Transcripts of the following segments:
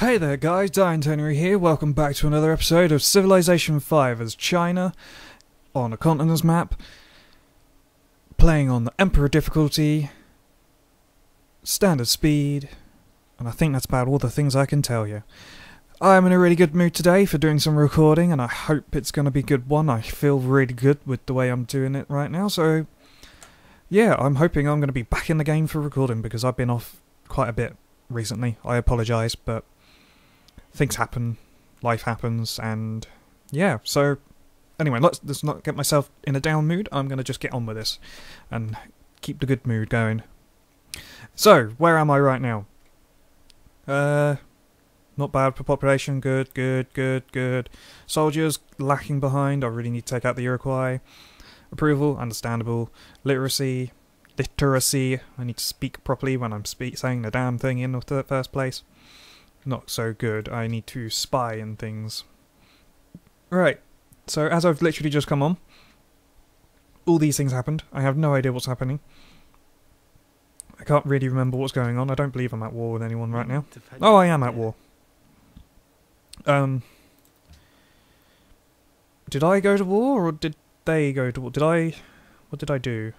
Hey there guys, Diern Tenory here, welcome back to another episode of Civilization 5 as China on a continent's map, playing on the Emperor difficulty, standard speed, and I think that's about all the things I can tell you. I'm in a really good mood today for doing some recording and I hope it's going to be a good one. I feel really good with the way I'm doing it right now, so yeah, I'm hoping I'm going to be back in the game for recording because I've been off quite a bit recently. I apologise, but things happen, life happens, and yeah. So anyway, let's, let's not get myself in a down mood. I'm going to just get on with this and keep the good mood going. So where am I right now? Uh, not bad for population. Good, good, good, good. Soldiers lacking behind. I really need to take out the Iroquois. Approval, understandable. Literacy, literacy. I need to speak properly when I'm speak saying the damn thing in the first place. Not so good. I need to spy and things. Right. So as I've literally just come on, all these things happened. I have no idea what's happening. I can't really remember what's going on. I don't believe I'm at war with anyone right now. Oh, I am at war. Um, did I go to war or did they go to war? Did I? What did I do?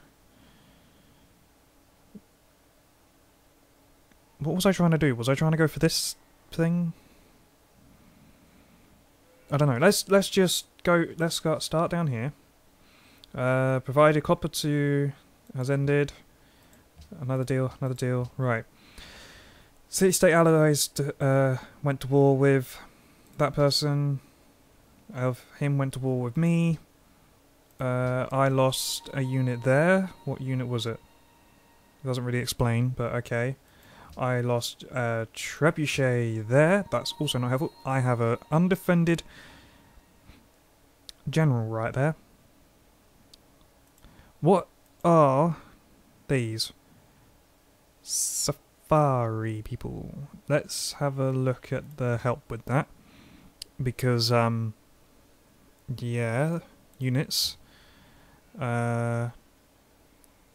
What was I trying to do? Was I trying to go for this thing? I don't know. Let's let's just go. Let's start down here. Uh, provided copper two has ended. Another deal. Another deal. Right. City State allies uh, went to war with that person. Of him went to war with me. Uh, I lost a unit there. What unit was it? It doesn't really explain, but okay. I lost a trebuchet there. That's also not helpful. I have a undefended general right there. What are these? Sefari people. Let's have a look at the help with that. Because, um, yeah, units. Uh,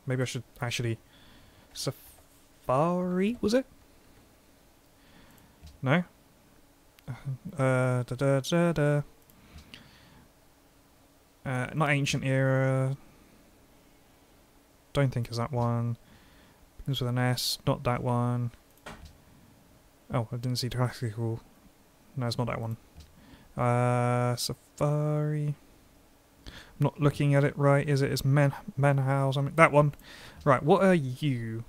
maybe I should actually. Sefari, was it? No? Uh, da da da da. Uh, not ancient era. Don't think it's that one. Begins with an S. Not that one. Oh, I didn't see classical. No, it's not that one. Uh, Sefari. I'm not looking at it right, is it? It's Men Menhouse. I mean, that one. Right, what are you?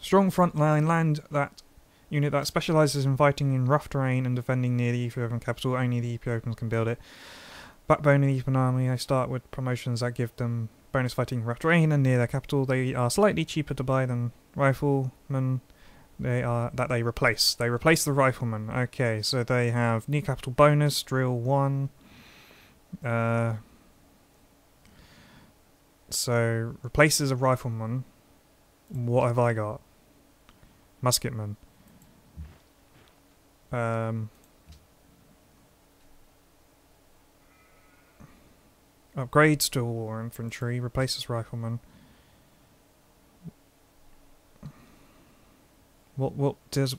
Strong frontline land that unit that specialises in fighting in rough terrain and defending near the Ethiopian capital. Only the Ethiopians can build it. Backbone of the Ethiopian army. I start with promotions that give them bonus fighting rough terrain and near their capital. They are slightly cheaper to buy than riflemen. They are that they replace. They replace the riflemen. Okay, so they have near capital bonus, drill one. Uh, so replaces a rifleman. What have I got? Musketman. Um, upgrades to war infantry. Replaces rifleman. What what does?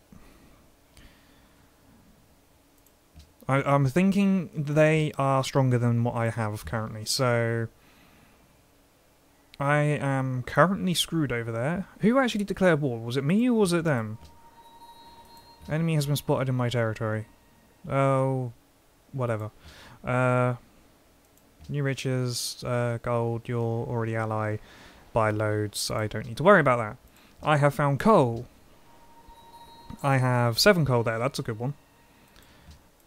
I I'm thinking they are stronger than what I have currently. So I am currently screwed over there. Who actually declared war? Was it me or was it them? Enemy has been spotted in my territory. Oh, whatever. Uh, new riches, uh, gold, you're already ally. Buy loads, I don't need to worry about that. I have found coal. I have seven coal there, that's a good one.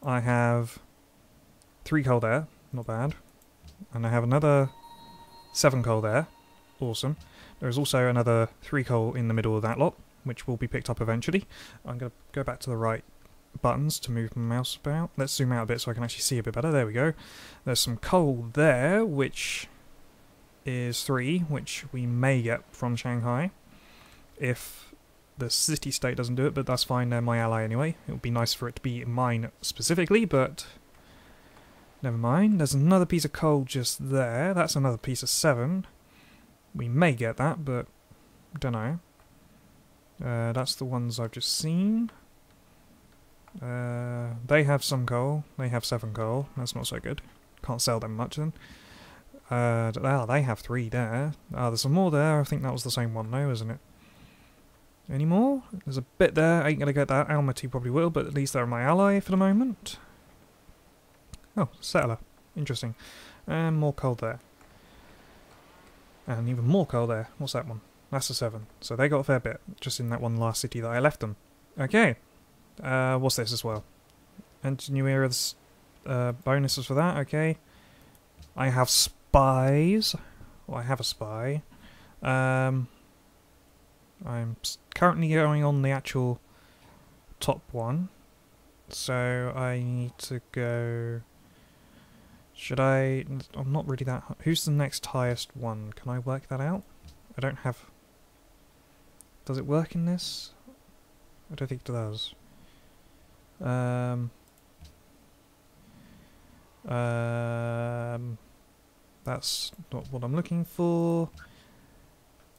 I have three coal there, not bad. And I have another seven coal there. Awesome. There is also another three coal in the middle of that lot, which will be picked up eventually. I'm going to go back to the right buttons to move my mouse about. Let's zoom out a bit so I can actually see a bit better. There we go. There's some coal there, which is three, which we may get from Shanghai. If the city-state doesn't do it, but that's fine, they're my ally anyway. It would be nice for it to be mine specifically, but never mind. There's another piece of coal just there. That's another piece of seven. We may get that, but don't know. Uh, that's the ones I've just seen. Uh, they have some coal. They have seven coal. That's not so good. Can't sell them much then. Uh, oh, they have three there. Ah, there's some more there. I think that was the same one though, isn't it? Any more? There's a bit there. Ain't gonna get that. Almaty probably will, but at least they're my ally for the moment. Oh, settler. Interesting. And more coal there. And even more coal there. What's that one? That's a 7. So they got a fair bit, just in that one last city that I left them. Okay. Uh, what's this as well? And new era's uh, bonuses for that, okay. I have spies. Well, I have a spy. Um, I'm currently going on the actual top one. So I need to go... Should I... I'm not really that... Who's the next highest one? Can I work that out? I don't have... Does it work in this? I don't think it does. Um... Um... That's not what I'm looking for.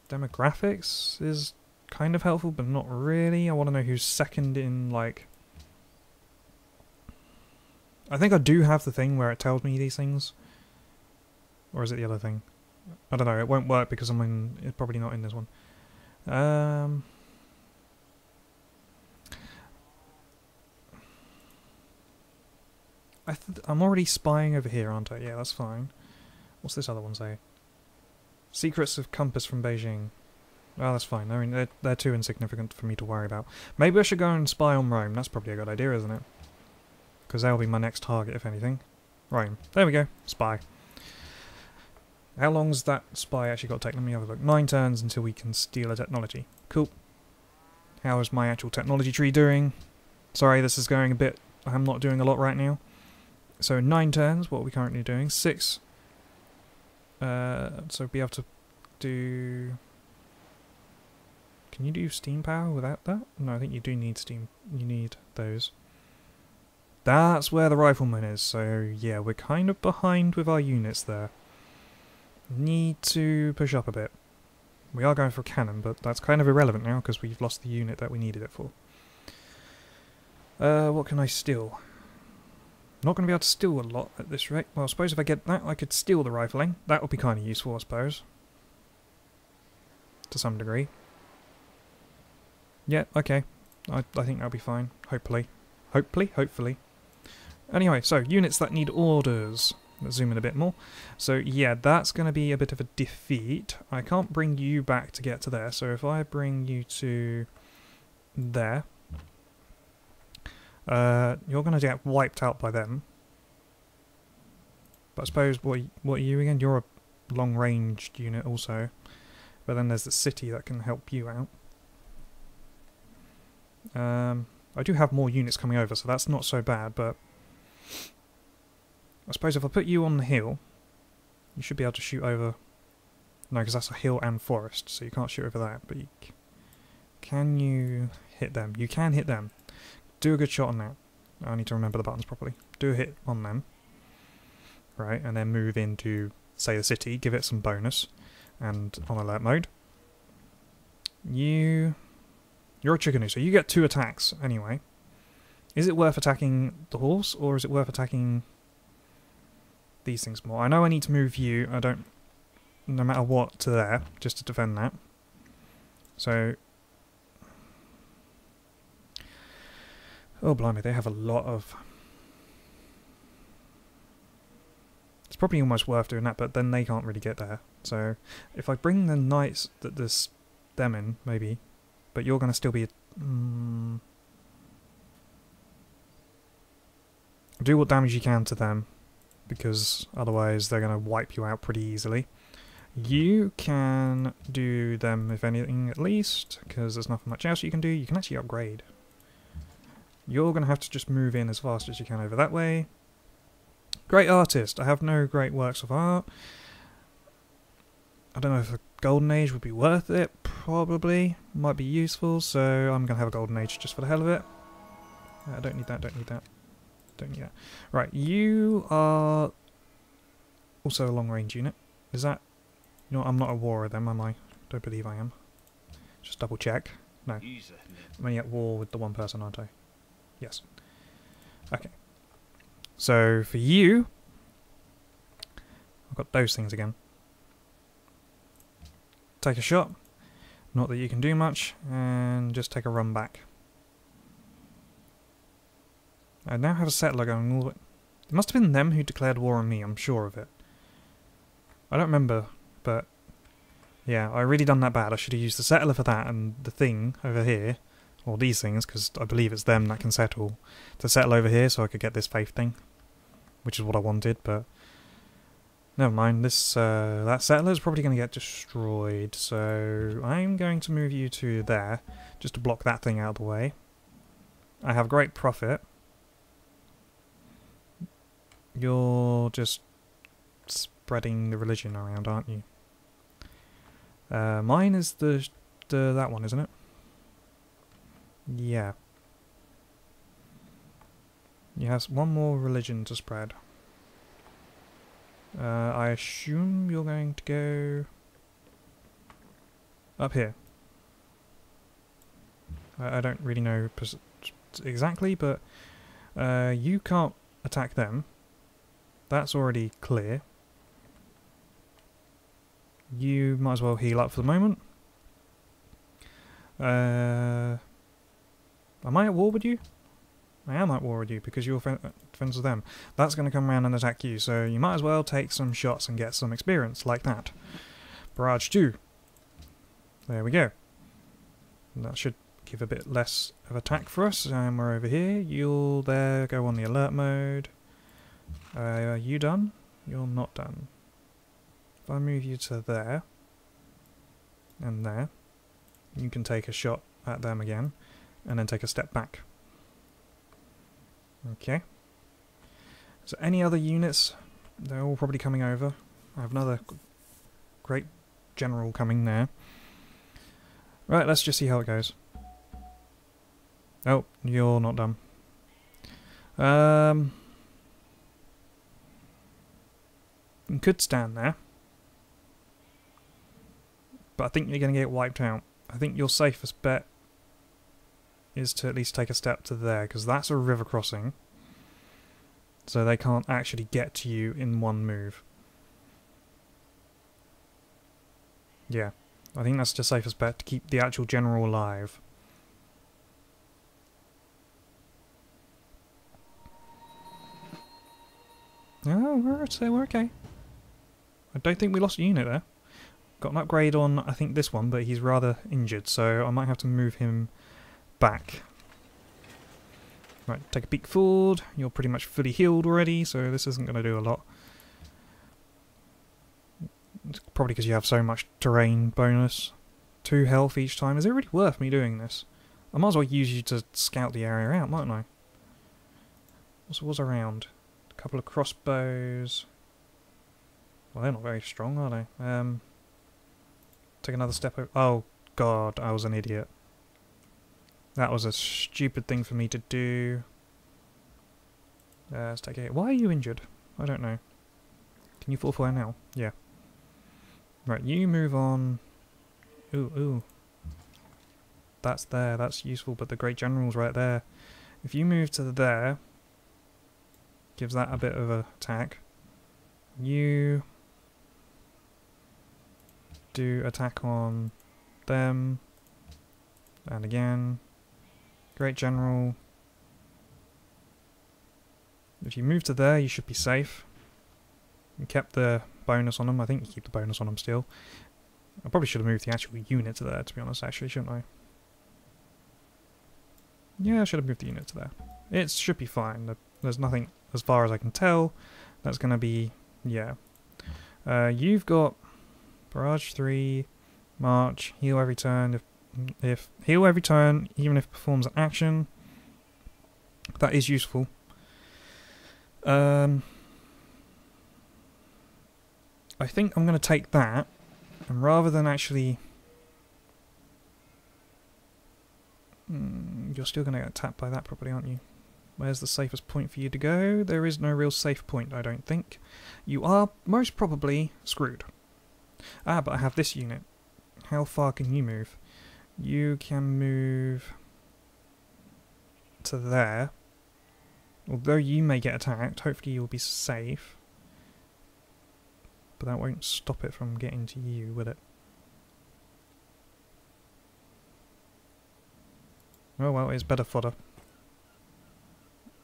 Demographics is kind of helpful, but not really. I want to know who's second in, like... I think I do have the thing where it tells me these things. Or is it the other thing? I don't know, it won't work because I'm in... It's probably not in this one. Um... I I'm already spying over here, aren't I? Yeah, that's fine. What's this other one say? Secrets of Compass from Beijing. Well, that's fine. I mean, they're, they're too insignificant for me to worry about. Maybe I should go and spy on Rome. That's probably a good idea, isn't it? Because that'll be my next target, if anything. Rome. There we go. Spy. How long's that spy actually got to take? Let me have a look. Nine turns until we can steal a technology. Cool. How is my actual technology tree doing? Sorry, this is going a bit... I'm not doing a lot right now. So nine turns, what are we currently doing? Six. Uh, so be able to do... Can you do steam power without that? No, I think you do need steam. You need those. That's where the rifleman is, so yeah, we're kind of behind with our units there. Need to push up a bit. We are going for a cannon, but that's kind of irrelevant now because we've lost the unit that we needed it for. Uh, what can I steal? Not going to be able to steal a lot at this rate. Well, I suppose if I get that, I could steal the rifling. That would be kind of useful, I suppose. To some degree. Yeah, okay. I, I think that'll be fine. Hopefully. Hopefully? Hopefully. Anyway, so units that need orders. Let's zoom in a bit more. So yeah, that's going to be a bit of a defeat. I can't bring you back to get to there, so if I bring you to there, uh, you're going to get wiped out by them. But I suppose, what, what are you again? You're a long-ranged unit also. But then there's the city that can help you out. Um, I do have more units coming over, so that's not so bad, but... I suppose if I put you on the hill, you should be able to shoot over... No, because that's a hill and forest, so you can't shoot over that, but you... Can you hit them? You can hit them. Do a good shot on that. I need to remember the buttons properly. Do a hit on them. Right, and then move into, say, the city, give it some bonus, and on alert mode. You you're a chicken, so you get two attacks anyway. Is it worth attacking the horse, or is it worth attacking these things more? I know I need to move you, I don't... No matter what, to there, just to defend that. So... Oh, blimey, they have a lot of... It's probably almost worth doing that, but then they can't really get there. So, if I bring the knights that there's them in, maybe, but you're going to still be... Mm, do what damage you can to them, because otherwise they're going to wipe you out pretty easily. You can do them, if anything, at least, because there's nothing much else you can do. You can actually upgrade. You're going to have to just move in as fast as you can over that way. Great artist. I have no great works of art. I don't know if a golden age would be worth it. Probably. Might be useful, so I'm going to have a golden age just for the hell of it. I don't need that, don't need that. Don't need that. Right, you are also a long range unit. Is that... You know, I'm not at war with them, am I? Don't believe I am. Just double check. No. I'm only at war with the one person, aren't I? Yes. Okay. So for you, I've got those things again. Take a shot. Not that you can do much, and just take a run back. I now have a settler going all the way. It must have been them who declared war on me, I'm sure of it. I don't remember, but yeah, I really done that bad. I should have used the settler for that and the thing over here, or these things, because I believe it's them that can settle, to settle over here so I could get this faith thing, which is what I wanted, but never mind. This uh, That settler is probably going to get destroyed, so I'm going to move you to there, just to block that thing out of the way. I have great prophet. You're just spreading the religion around, aren't you? Uh, mine is the, the that one, isn't it? Yeah. You have one more religion to spread. Uh, I assume you're going to go up here. I, I don't really know exactly, but uh, you can't attack them. That's already clear. You might as well heal up for the moment. Uh, am I at war with you? I am at war with you because you're friends with them. That's going to come around and attack you, so you might as well take some shots and get some experience like that. Barrage 2. There we go. That should give a bit less of attack for us. And we're over here. You'll there go on the alert mode. Uh, are you done? You're not done. If I move you to there, and there, you can take a shot at them again, and then take a step back. Okay. So any other units, they're all probably coming over. I have another great general coming there. Right, let's just see how it goes. Oh, you're not done. Um, could stand there. But I think you're going to get wiped out. I think your safest bet is to at least take a step to there, because that's a river crossing. So they can't actually get to you in one move. Yeah, I think that's the safest bet to keep the actual general alive. Oh, we're, we're okay. I don't think we lost a unit there. Got an upgrade on, I think, this one, but he's rather injured, so I might have to move him back. Right, take a peek forward. You're pretty much fully healed already, so this isn't going to do a lot. It's probably because you have so much terrain bonus. Two health each time. Is it really worth me doing this? I might as well use you to scout the area out, mightn't I? What's, what's around? A couple of crossbows. Well, they're not very strong, are they? Um, take another step over. Oh, God, I was an idiot. That was a stupid thing for me to do. Uh, let's take it. Why are you injured? I don't know. Can you fall fire now? Yeah. Right, you move on. Ooh, ooh. That's there, that's useful, but the Great General's right there. If you move to there, gives that a bit of a attack. You do attack on them. And again. Great General. If you move to there, you should be safe. You kept the bonus on them. I think you keep the bonus on them still. I probably should have moved the actual unit to there, to be honest, actually, shouldn't I? Yeah, I should have moved the unit to there. It should be fine. There's nothing, as far as I can tell, that's going to be... Yeah. Uh, you've got Barrage 3, March, heal every turn. If, if heal every turn, even if performs an action, that is useful. Um, I think I'm going to take that, and rather than actually... Mm, you're still going to get tapped by that probably, aren't you? Where's the safest point for you to go? There is no real safe point, I don't think. You are most probably screwed. Ah, but I have this unit. How far can you move? You can move to there. Although you may get attacked, hopefully you'll be safe. But that won't stop it from getting to you, will it? Oh well, it's better fodder.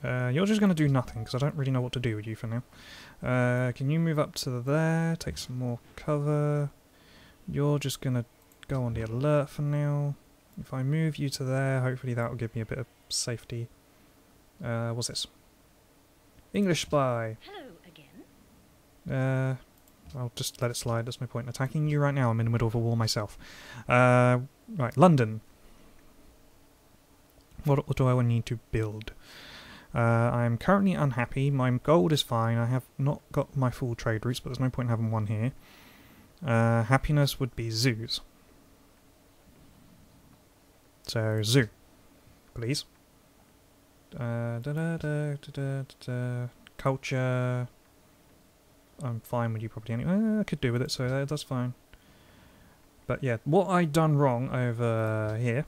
Uh, you're just going to do nothing, because I don't really know what to do with you for now. Uh, can you move up to there, take some more cover? You're just going to go on the alert for now. If I move you to there, hopefully that will give me a bit of safety. Uh, what's this? English spy. Hello again. Uh, I'll just let it slide. That's no point in attacking you right now. I'm in the middle of a war myself. Uh, right, London. What, what do I need to build? Uh, I'm currently unhappy. My gold is fine. I have not got my full trade routes, but there's no point in having one here. Uh, happiness would be zoos. So, zoo. Please. Uh, da -da -da. Culture. I'm fine with you property anyway. I could do with it, so that, that's fine. But yeah, what I done wrong over here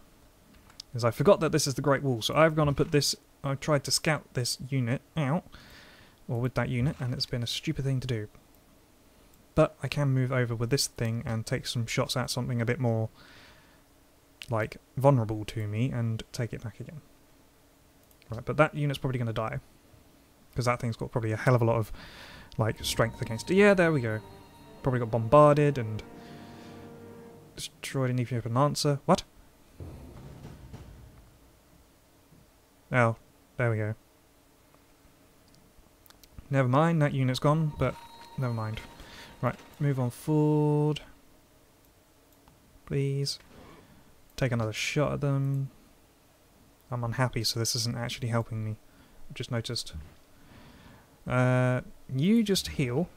is I forgot that this is the Great Wall. So I've gone and put this, I've tried to scout this unit out, or with that unit, and it's been a stupid thing to do. But I can move over with this thing and take some shots at something a bit more, like, vulnerable to me and take it back again. Right, but that unit's probably going to die. Because that thing's got probably a hell of a lot of, like, strength against it. Yeah, there we go. Probably got bombarded and destroyed an Ethiopian answer. What? Oh, there we go. Never mind, that unit's gone, but never mind. Right, move on forward. Please. Take another shot at them. I'm unhappy, so this isn't actually helping me. I've just noticed. Uh, you just heal.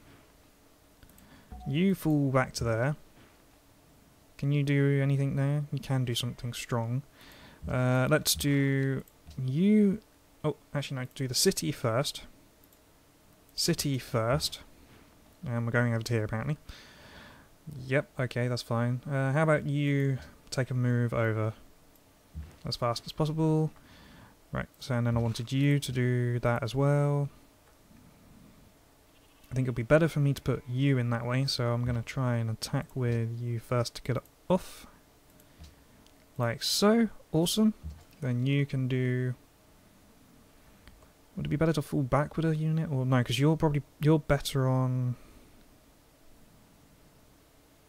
You fall back to there. Can you do anything there? You can do something strong. Uh, let's do you... Oh, actually no, do the city first. City first. And we're going over to here apparently. Yep, okay, that's fine. Uh, how about you take a move over as fast as possible. Right, so and then I wanted you to do that as well. I think it'll be better for me to put you in that way, so I'm going to try and attack with you first to get it off. Like so. Awesome. Then you can do... Would it be better to fall back with a unit? Or no, because you're probably... You're better on...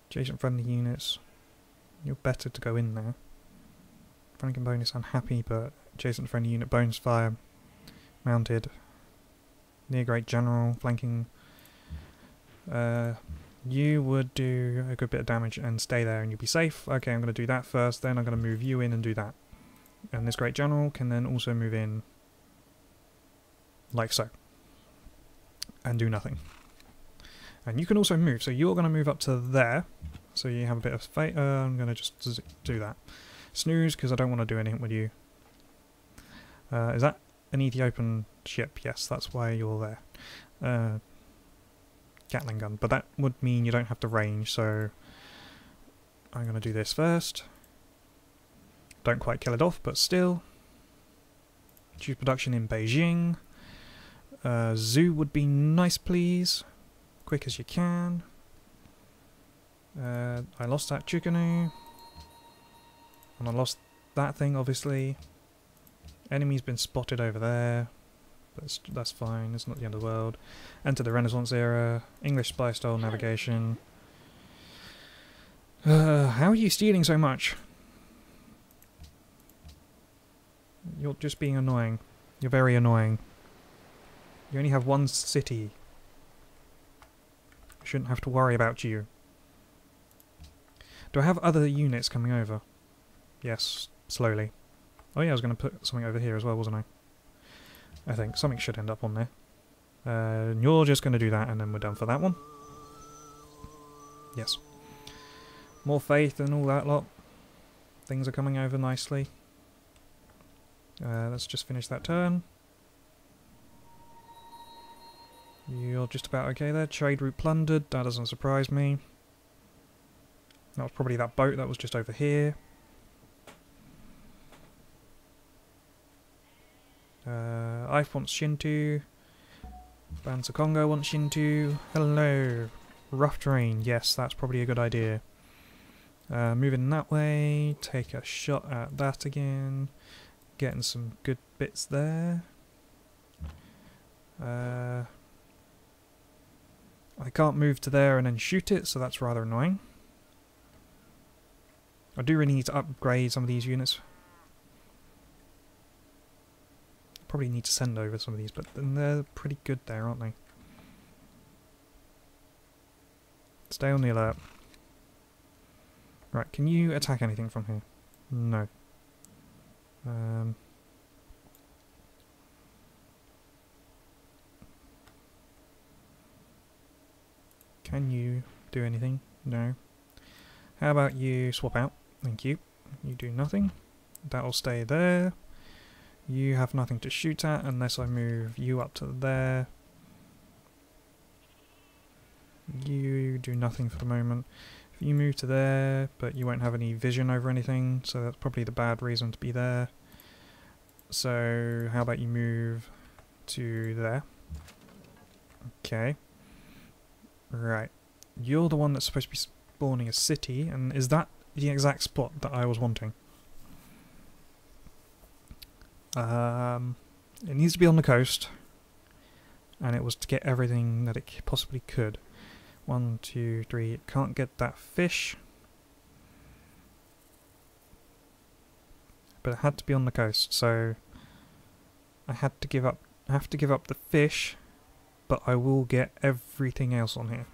Adjacent friendly units. You're better to go in there. Flanking bonus unhappy, but adjacent friendly unit bones fire. Mounted. Near great general. Flanking... Uh, you would do a good bit of damage and stay there and you'll be safe. Okay, I'm going to do that first, then I'm going to move you in and do that. And this great general can then also move in like so. And do nothing. And you can also move, so you're going to move up to there. So you have a bit of fate. Uh, I'm going to just do that. Snooze, because I don't want to do anything with you. Uh, is that an Ethiopian ship? Yes, that's why you're there. Uh, Gatling gun, but that would mean you don't have to range, so I'm going to do this first. Don't quite kill it off, but still. Choose production in Beijing. Uh, zoo would be nice, please. Quick as you can. Uh, I lost that Chu-Ko-Nu. And I lost that thing, obviously. Enemy's been spotted over there. That's, that's fine, it's not the end of the world. Enter the Renaissance era. English spy style navigation. Uh, how are you stealing so much? You're just being annoying. You're very annoying. You only have one city. I shouldn't have to worry about you. Do I have other units coming over? Yes, slowly. Oh yeah, I was going to put something over here as well, wasn't I? I think. Something should end up on there. Uh, you're just going to do that and then we're done for that one. Yes. More faith and all that lot. Things are coming over nicely. Uh, let's just finish that turn. You're just about okay there. Trade route plundered. That doesn't surprise me. That was probably that boat that was just over here. Uh, Ife wants Shinto. Of Congo wants Shinto. Hello. Rough terrain. Yes, that's probably a good idea. Uh, moving that way. Take a shot at that again. Getting some good bits there. Uh, I can't move to there and then shoot it, so that's rather annoying. I do really need to upgrade some of these units. Probably need to send over some of these, but then they're pretty good there, aren't they? Stay on the alert. Right, can you attack anything from here? No. Um, can you do anything? No. How about you swap out? Thank you. You do nothing. That'll stay there. You have nothing to shoot at unless I move you up to there. You do nothing for the moment. If you move to there, but you won't have any vision over anything, so that's probably the bad reason to be there. So, how about you move to there? Okay. Right. You're the one that's supposed to be spawning a city, and is that the exact spot that I was wanting? Um, it needs to be on the coast, and it was to get everything that it possibly could. One, two, three. It can't get that fish. But it had to be on the coast, so I had to give up have to give up the fish, but I will get everything else on here.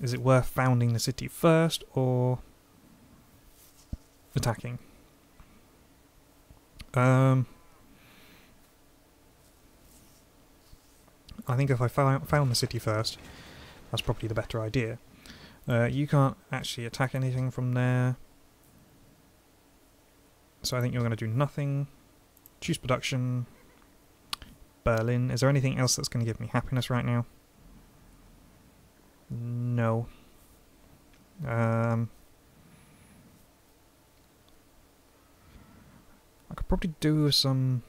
Is it worth founding the city first or attacking? Um, I think if I found, the city first, that's probably the better idea. Uh, you can't actually attack anything from there. So I think you're going to do nothing. Choose production. Berlin. Is there anything else that's going to give me happiness right now? No. Um, I could probably do some,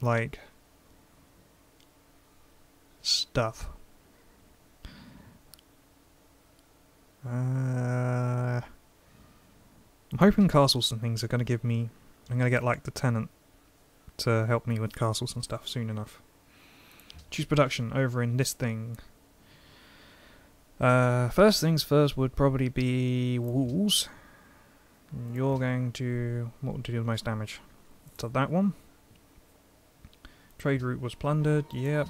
like, stuff. Uh, I'm hoping castles and things are going to give me... I'm going to get, like, the tenant to help me with castles and stuff soon enough. Choose production over in this thing. Uh, first things first would probably be walls. You're going to... what would do the most damage? To that one. Trade route was plundered, yep.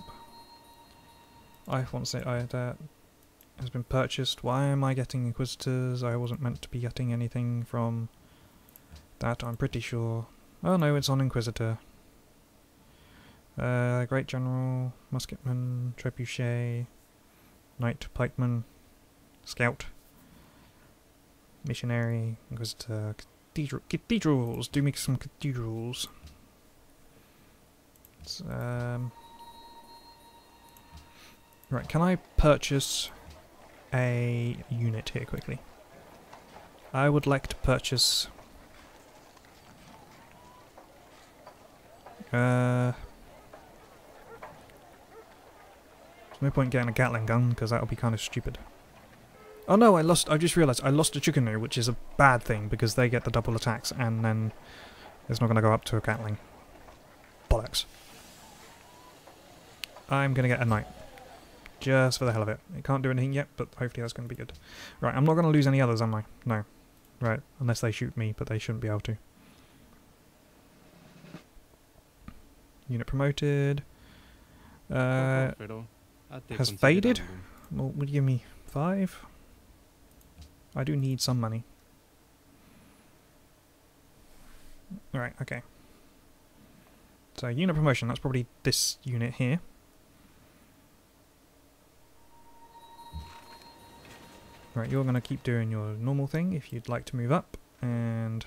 I want to say I, that has been purchased. Why am I getting Inquisitors? I wasn't meant to be getting anything from that, I'm pretty sure. Oh no, it's on Inquisitor. Uh, Great General, Musketman, Trebuchet, Knight, Pikeman, Scout, Missionary, Inquisitor, Cathedral, Cathedrals, do make some Cathedrals. Um, right, can I purchase a unit here quickly? I would like to purchase... Uh, no point getting a Gatling gun, because that'll be kind of stupid. Oh no, I lost, I just realised I lost a Chu-Ko-Nu, which is a bad thing, because they get the double attacks, and then it's not going to go up to a Gatling. Bollocks. I'm going to get a Knight. Just for the hell of it. It can't do anything yet, but hopefully that's going to be good. Right, I'm not going to lose any others, am I? No. Right, unless they shoot me, but they shouldn't be able to. Unit promoted. Uh, has faded? Well, would you give me five? I do need some money. Right, okay. So unit promotion, that's probably this unit here. Right, you're going to keep doing your normal thing if you'd like to move up and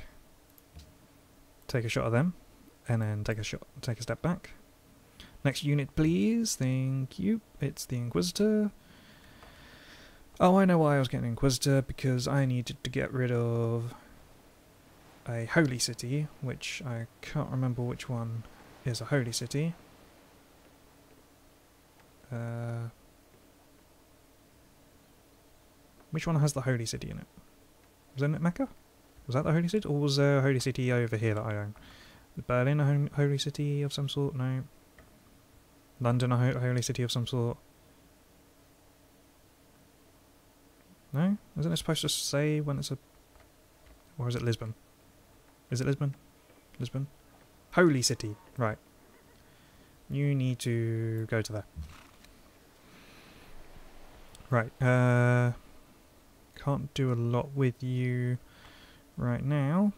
take a shot of them and then take a shot take a step back. Next unit, please. Thank you. It's the Inquisitor. Oh, I know why I was getting Inquisitor, because I needed to get rid of a holy city, which I can't remember which one is a holy city. Uh, which one has the holy city in it? Was it Mecca? Was that the holy city, or was there a holy city over here that I own? Berlin a holy city of some sort? No. London a ho- holy city of some sort? No? Isn't it supposed to say when it's a... Or is it Lisbon? Is it Lisbon? Lisbon? Holy city. Right. You need to go to there. Right. Uh, can't do a lot with you right now.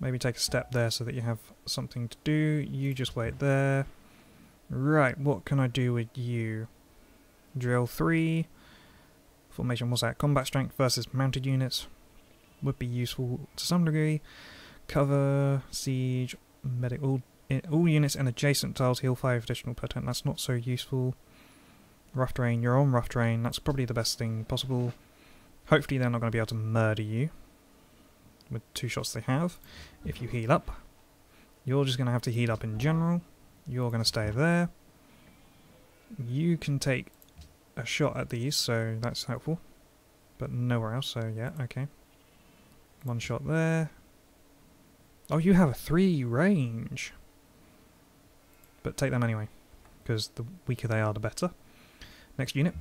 Maybe take a step there so that you have something to do. You just wait there. Right, what can I do with you? Drill 3. Formation, what's that? Combat strength versus mounted units. Would be useful to some degree. Cover, siege, medic, all, all units and adjacent tiles heal 5 additional per turn. That's not so useful. Rough terrain, you're on rough terrain. That's probably the best thing possible. Hopefully they're not going to be able to murder you with two shots they have. If you heal up, you're just going to have to heal up in general. You're going to stay there. You can take a shot at these, so that's helpful. But nowhere else, so yeah, okay. One shot there. Oh, you have a three range. But take them anyway, because the weaker they are, the better. Next unit.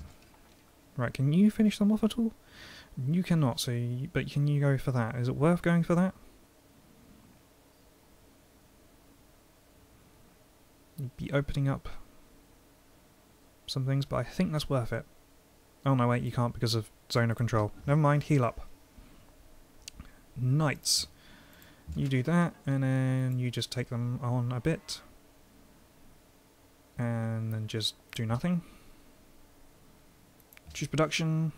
Right, can you finish them off at all? You cannot, so you, but can you go for that? Is it worth going for that? Be opening up some things, but I think that's worth it. Oh no, wait, you can't because of zone of control. Never mind, heal up. Knights. You do that, and then you just take them on a bit. And then just do nothing. Choose production.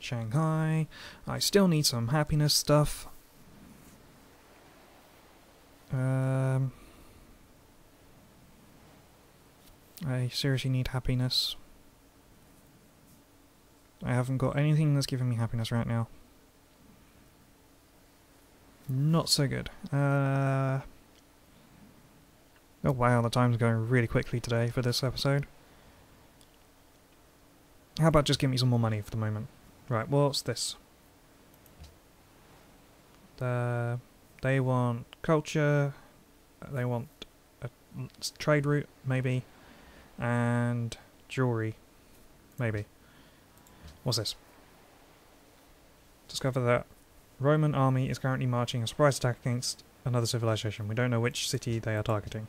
Shanghai. I still need some happiness stuff. Um, I seriously need happiness. I haven't got anything that's giving me happiness right now. Not so good. Uh, oh wow, the time's going really quickly today for this episode. How about just give me some more money for the moment? Right, what's this? They want culture, they want a trade route, maybe, and jewelry, maybe. What's this? Discover that Roman army is currently marching a surprise attack against another civilization. We don't know which city they are targeting.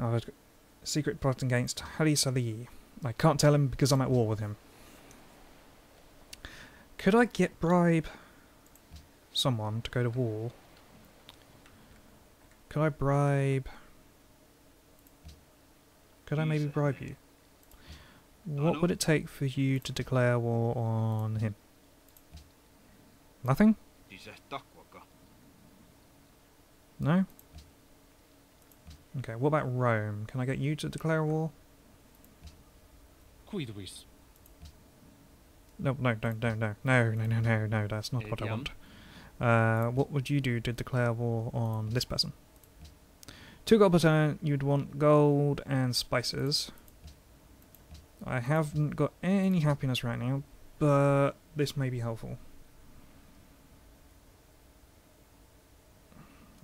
Uh, secret plot against Haile Selassie. I can't tell him because I'm at war with him. Could I get bribe someone to go to war? Could I bribe... Could I maybe bribe you? What would it take for you to declare war on him? Nothing? No? Okay, what about Rome? Can I get you to declare war? Cuiduis. No, no, no, no, no, no, no, no, no, no, that's not what I want. Uh, what would you do to declare war on this person? Two gold per turn, you'd want gold and spices. I haven't got any happiness right now, but this may be helpful.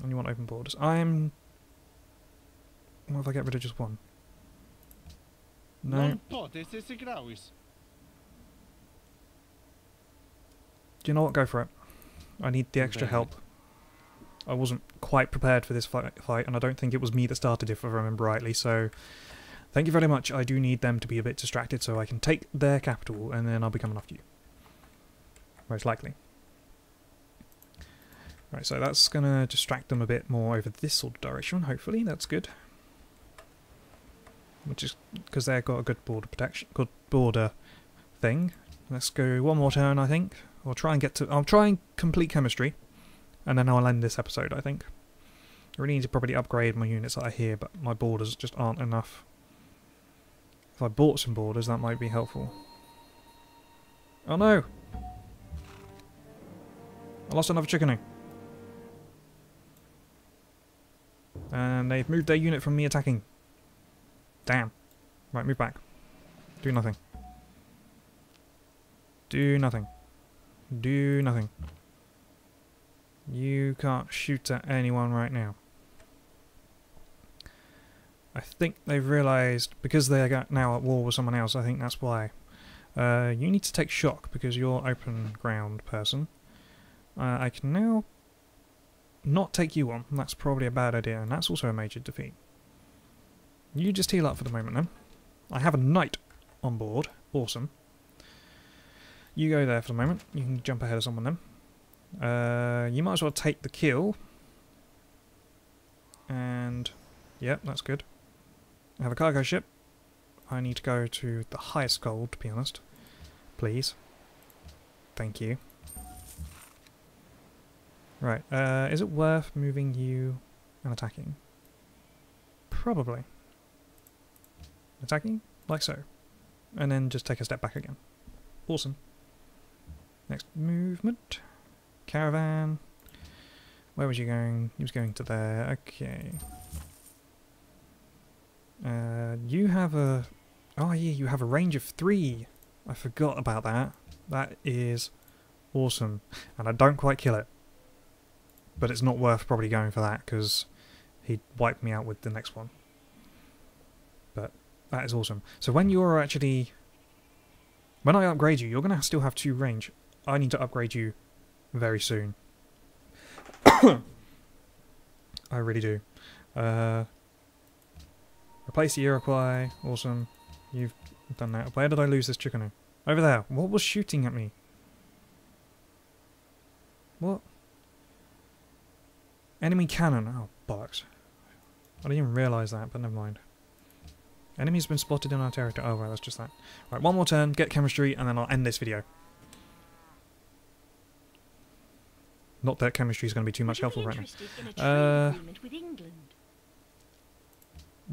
And you want open borders. I'm... What if I get rid of just one? No. Grauis. Do you know what? Go for it. I need the extra help. I wasn't quite prepared for this fight, and I don't think it was me that started, it, if I remember rightly. So, thank you very much. I do need them to be a bit distracted so I can take their capital, and then I'll be coming after you. Most likely. Right, so that's gonna distract them a bit more over this sort of direction. Hopefully, that's good. Which is because they've got a good border protection, good border thing. Let's go one more turn, I think. I'll try and get to. I'll try and complete chemistry, and then I'll end this episode. I think. I really need to probably upgrade my units that are here, but my borders just aren't enough. If I bought some borders, that might be helpful. Oh no! I lost another Chu-Ko-Nu. And they've moved their unit from me attacking. Damn. Right, move back. Do nothing. Do nothing. Do nothing. You can't shoot at anyone right now. I think they've realised, because they're now at war with someone else, I think that's why. Uh, you need to take shock, because you're open ground person. Uh, I can now not take you on. That's probably a bad idea, and that's also a major defeat. You just heal up for the moment then. I have a knight on board. Awesome. You go there for the moment. You can jump ahead of someone then. Uh, you might as well take the kill. And, yep, that's good. I have a cargo ship. I need to go to the highest gold, to be honest. Please. Thank you. Right, uh, is it worth moving you and attacking? Probably. Attacking? Like so. And then just take a step back again. Awesome. Next movement. Caravan. Where was he going? He was going to there. Okay. Uh, you have a... Oh yeah, you have a range of three. I forgot about that. That is awesome. And I don't quite kill it. But it's not worth probably going for that because he'd wipe me out with the next one. But that is awesome. So when you're actually... When I upgrade you, you're going to still have two range. I need to upgrade you very soon. I really do. Uh, replace the Iroquois. Awesome. You've done that. Where did I lose this chicken? Over there. What was shooting at me? What? Enemy cannon. Oh, bollocks. I didn't even realise that, but never mind. Enemy's been spotted in our territory. Oh, right, that's just that. Right, one more turn, get chemistry, and then I'll end this video. Not that chemistry is going to be too much helpful right now. Uh,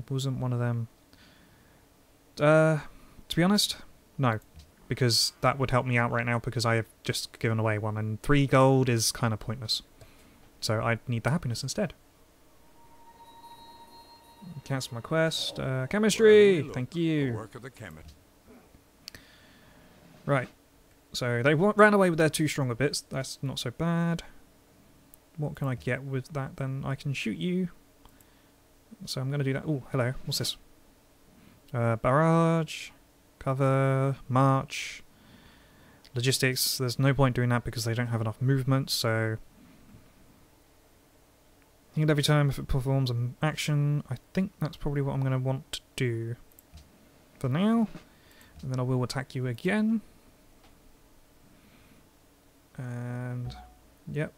wasn't one of them. Uh, to be honest, no. Because that would help me out right now because I have just given away one, and three gold is kind of pointless. So I need the happiness instead. Cancel my quest. Uh, chemistry! Well, Thank you. Work of the right. So they ran away with their two stronger bits. That's not so bad. What can I get with that then? I can shoot you. So I'm going to do that. Oh, hello. What's this? Uh, barrage, cover, march, logistics. There's no point doing that because they don't have enough movement, so Heal every time if it performs an action. I think that's probably what I'm going to want to do for now. And then I will attack you again. And, yep.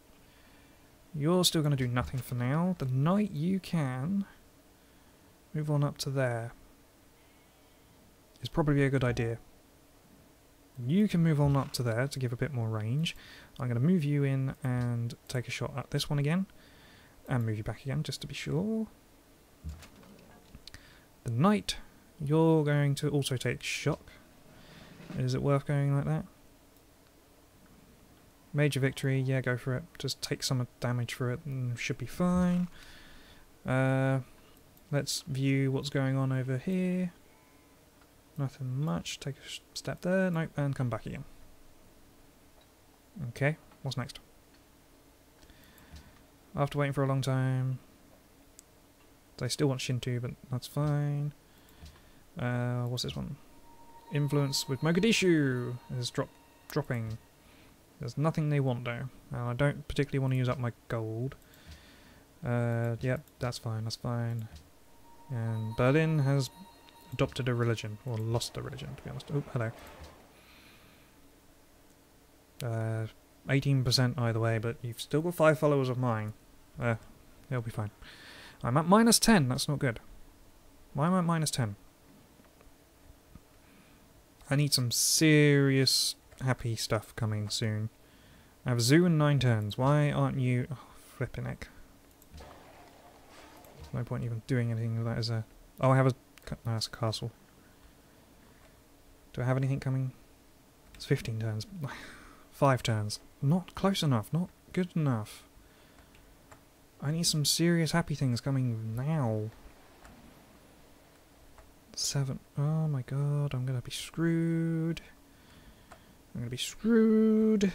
You're still going to do nothing for now. The knight you can move on up to there. Is probably a good idea. You can move on up to there to give a bit more range. I'm going to move you in and take a shot at this one again. And move you back again, just to be sure. The knight, you're going to also take shock. Is it worth going like that? Major victory, yeah, go for it. Just take some damage for it and should be fine. Uh, let's view what's going on over here. Nothing much. Take a step there, nope, and come back again. Okay, what's next? After waiting for a long time. They still want Shinto, but that's fine. Uh, what's this one? Influence with Mogadishu is drop dropping. There's nothing they want though. And I don't particularly want to use up my gold. Uh, yep, that's fine, that's fine. And Berlin has adopted a religion, or lost a religion, to be honest. Oh, hello. Uh, 18% either way, but you've still got 5 followers of mine. Uh, it'll be fine. I'm at minus 10, that's not good. Why am I at minus 10? I need some serious happy stuff coming soon. I have a zoo in 9 turns. Why aren't you... Oh, flipping heck. no point even doing anything with that, is a... Oh, I have a... No, that's a castle. Do I have anything coming? It's 15 turns. 5 turns. Not close enough, not good enough. I need some serious happy things coming now. Seven. Oh my god, I'm gonna be screwed. I'm gonna be screwed.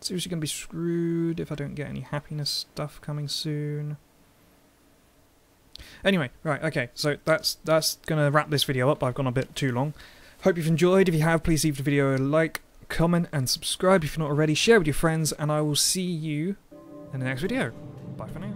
Seriously gonna be screwed if I don't get any happiness stuff coming soon. Anyway, right, okay, so that's that's gonna wrap this video up. I've gone a bit too long. Hope you've enjoyed. If you have, please leave the video a like, comment, and subscribe if you're not already. Share with your friends, and I will see you in the next video. Bye for now.